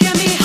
hot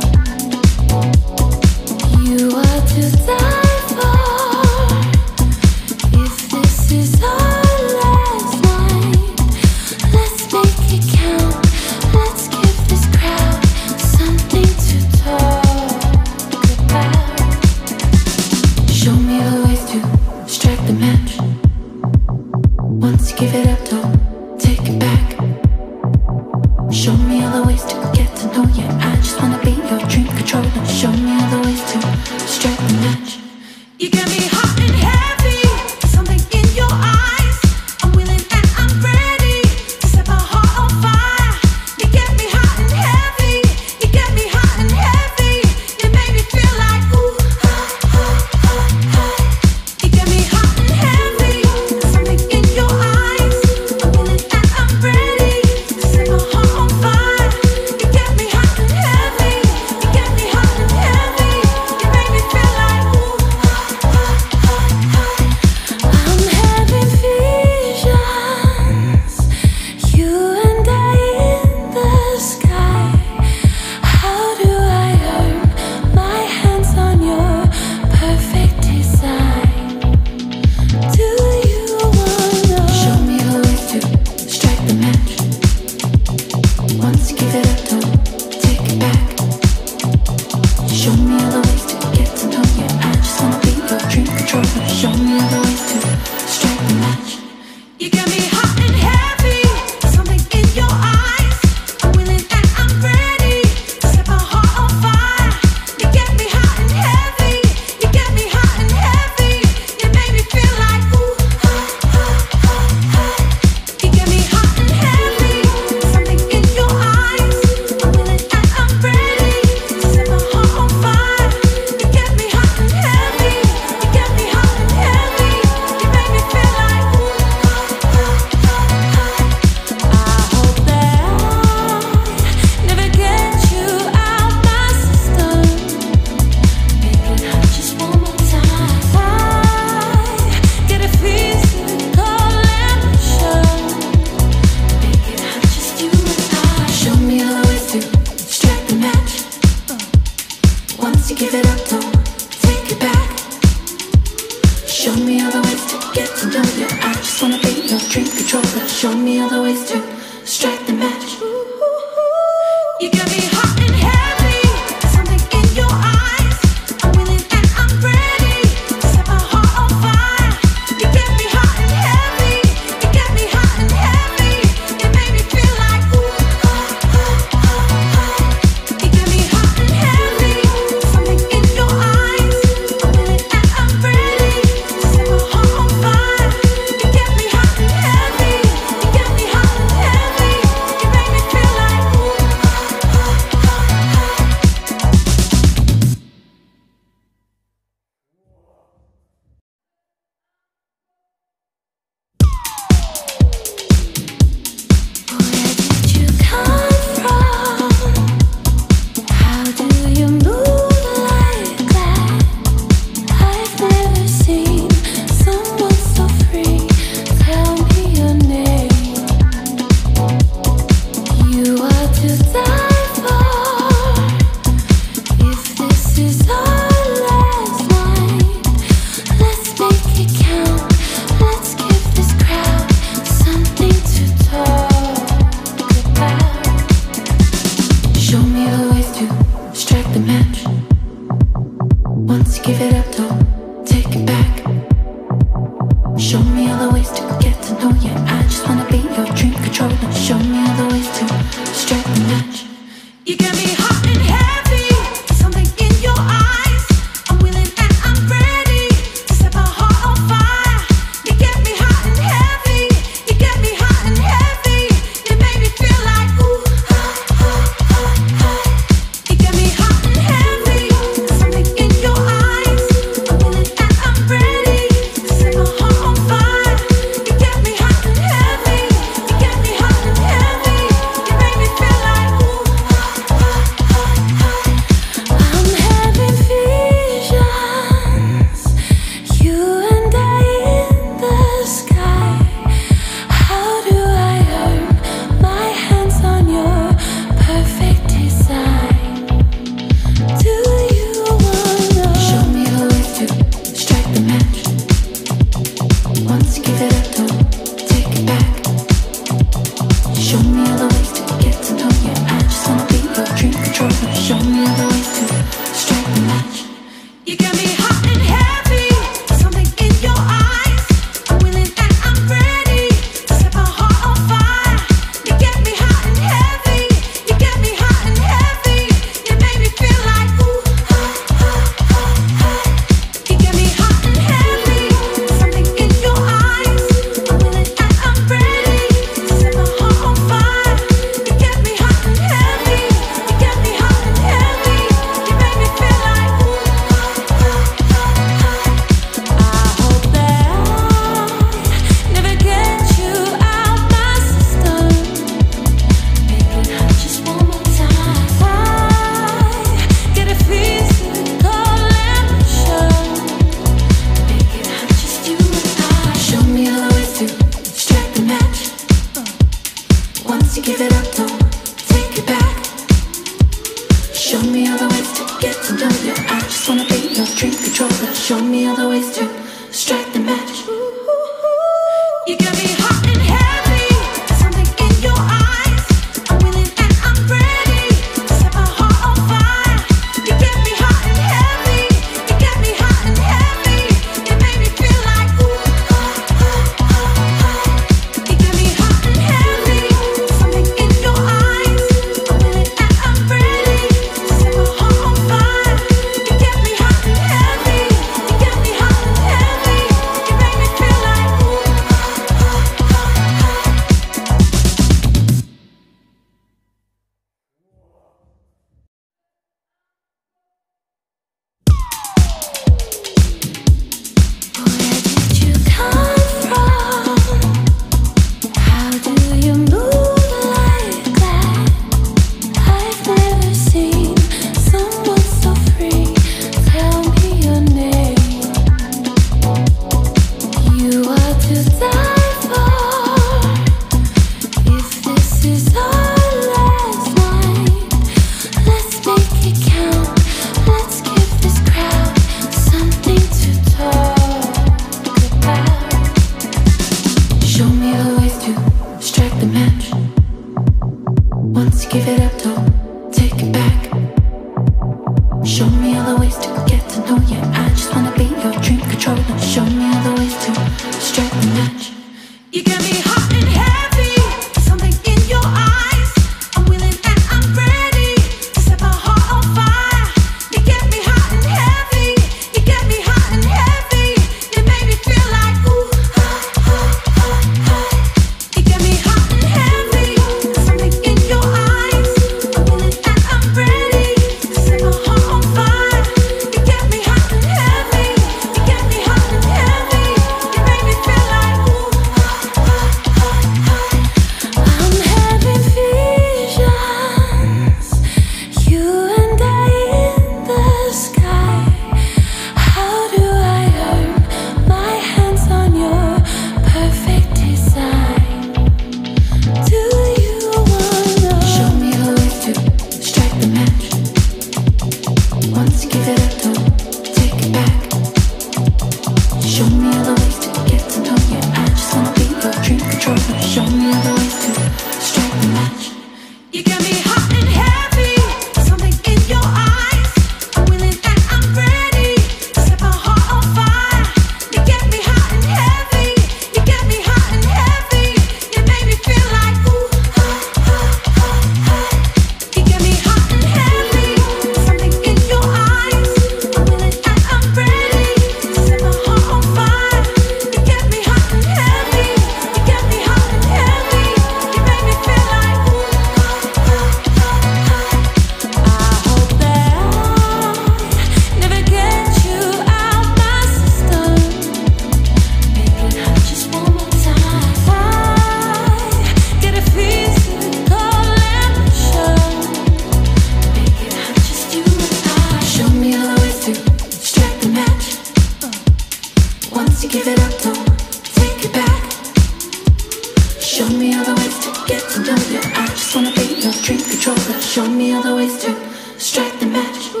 Show me other ways to strike the match.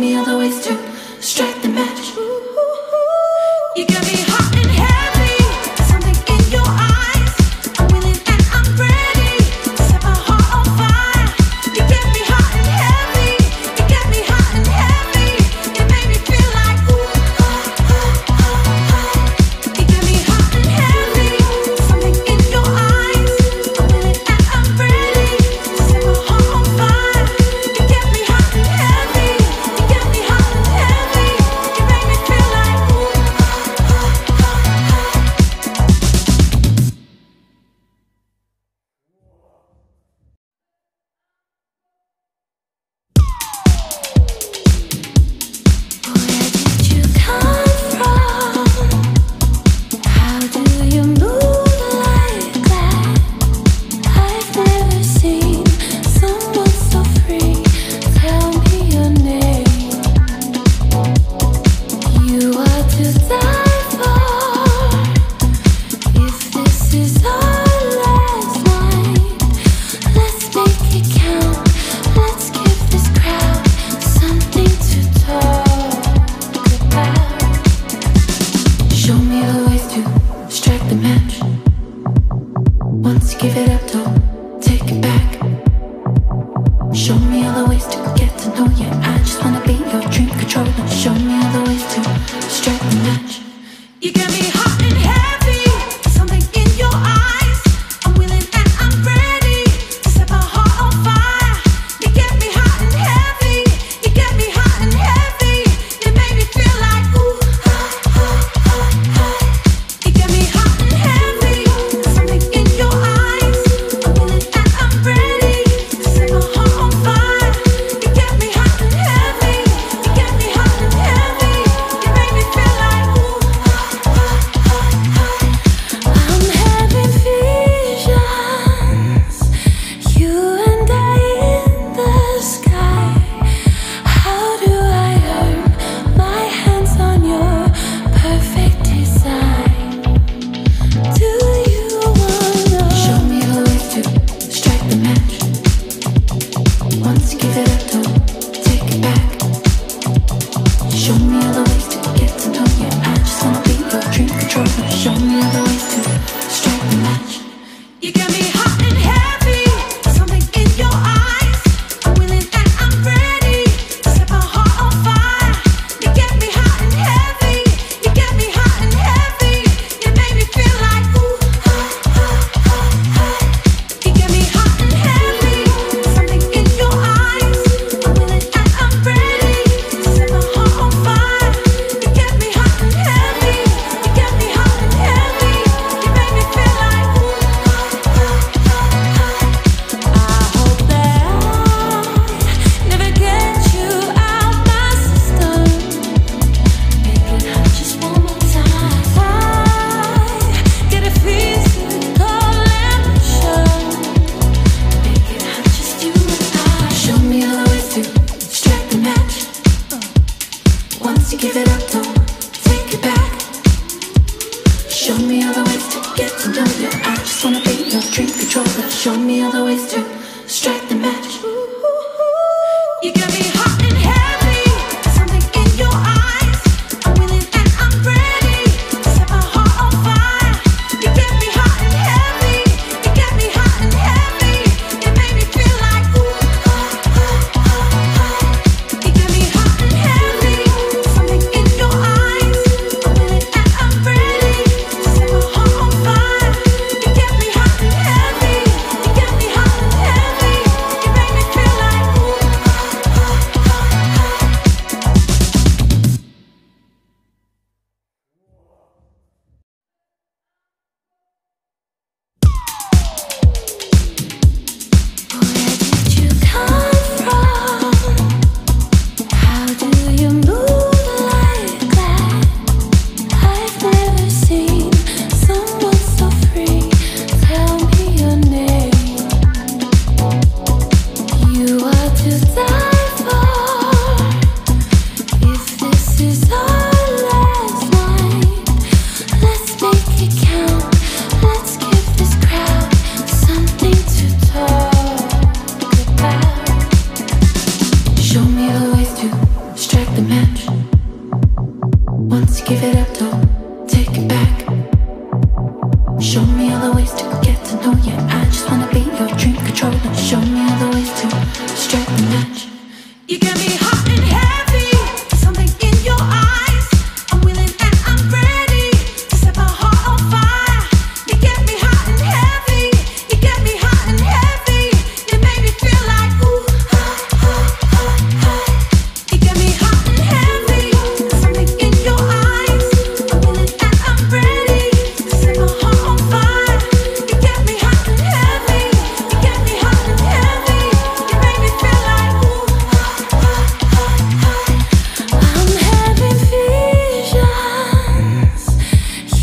me all the ways to strike the match. You got me.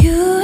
Show